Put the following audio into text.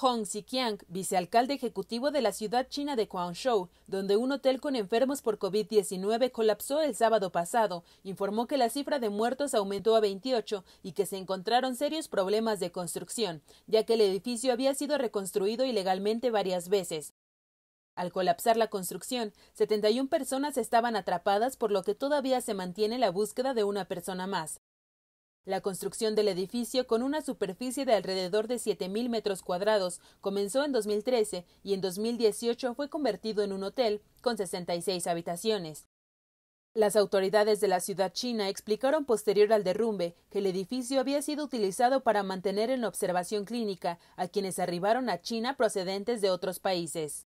Hong Xiqiang, vicealcalde ejecutivo de la ciudad china de Guangzhou, donde un hotel con enfermos por COVID-19 colapsó el sábado pasado, informó que la cifra de muertos aumentó a 28 y que se encontraron serios problemas de construcción, ya que el edificio había sido reconstruido ilegalmente varias veces. Al colapsar la construcción, 71 personas estaban atrapadas, por lo que todavía se mantiene la búsqueda de una persona más. La construcción del edificio, con una superficie de alrededor de 7.000 metros cuadrados, comenzó en 2013 y en 2018 fue convertido en un hotel con 66 habitaciones. Las autoridades de la ciudad china explicaron posterior al derrumbe que el edificio había sido utilizado para mantener en observación clínica a quienes arribaron a China procedentes de otros países.